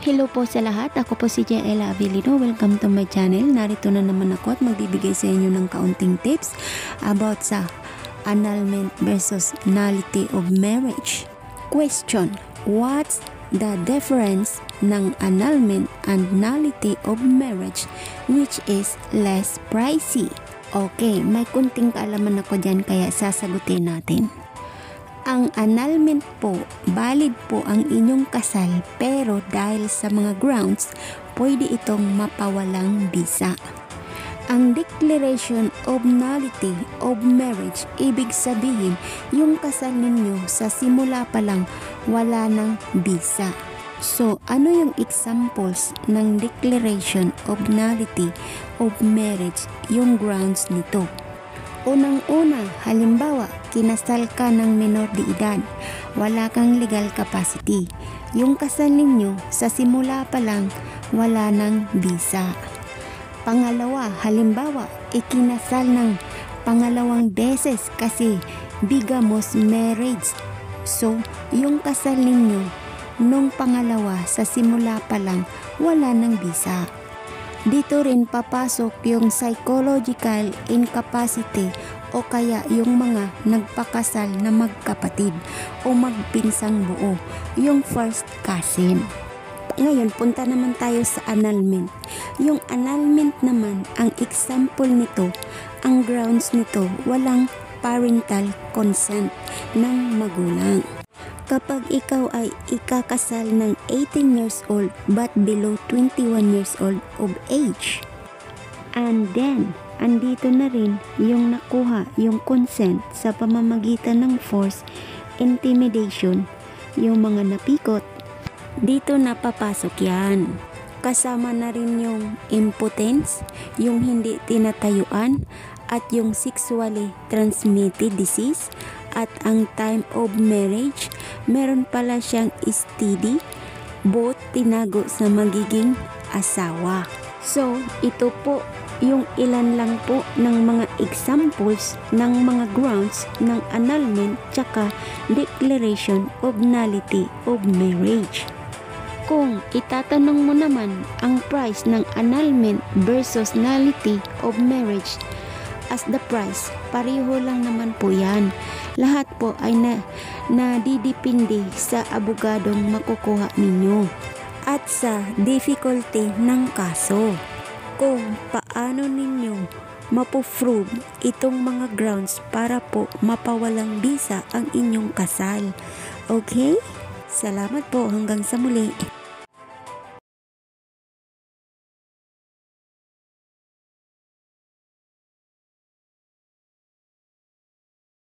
Hello po sa lahat, ako po si Jaela Avelino. Welcome to my channel. Narito na naman ako at magbibigay sa inyo ng kaunting tips about sa annulment versus nullity of marriage. Question, what's the difference ng annulment and nullity of marriage which is less pricey? Okay, may kunting kaalaman ako dyan kaya sasagutin natin. Ang annulment po, valid po ang inyong kasal pero dahil sa mga grounds, pwede itong mapawalang bisa. Ang declaration of nullity of marriage, ibig sabihin yung kasal ninyo sa simula pa lang wala ng bisa. So, ano yung examples ng declaration of nullity of marriage, yung grounds nito? Unang-una, halimbawa, kinasal ka ng menor de edad, wala kang legal capacity. Yung kasal ninyo, sa simula pa lang, wala ng visa. Pangalawa, halimbawa, ikinasal ng pangalawang beses kasi bigamos marriage. So, yung kasal ninyo, nung pangalawa, sa simula pa lang, wala ng visa. Dito rin papasok yung psychological incapacity o kaya yung mga nagpakasal na magkapatid o magpinsang buo, yung first cousin. Ngayon, punta naman tayo sa annulment. Yung annulment naman, ang example nito, ang grounds nito, walang parental consent ng magulang kapag ikaw ay ikakasal ng 18 years old but below 21 years old of age. And then, andito na rin yung nakuha yung consent sa pamamagitan ng force, intimidation, yung mga napikot. Dito na papasok yan. Kasama na rin yung impotence, yung hindi tinatayuan, at yung sexually transmitted disease, at ang time of marriage, meron pala siyang STD, both tinago sa magiging asawa. So, ito po yung ilan lang po ng mga examples ng mga grounds ng annulment tsaka declaration of nullity of marriage. Kung itatanong mo naman ang price ng annulment versus nullity of marriage as the price, pareho lang naman po yan. Lahat po ay na, nadidipindi sa abogadong makukuha ninyo at sa difficulty ng kaso. Kung paano ninyo mapo-prove itong mga grounds para po mapawalang bisa ang inyong kasal. Okay? Salamat po hanggang sa muli.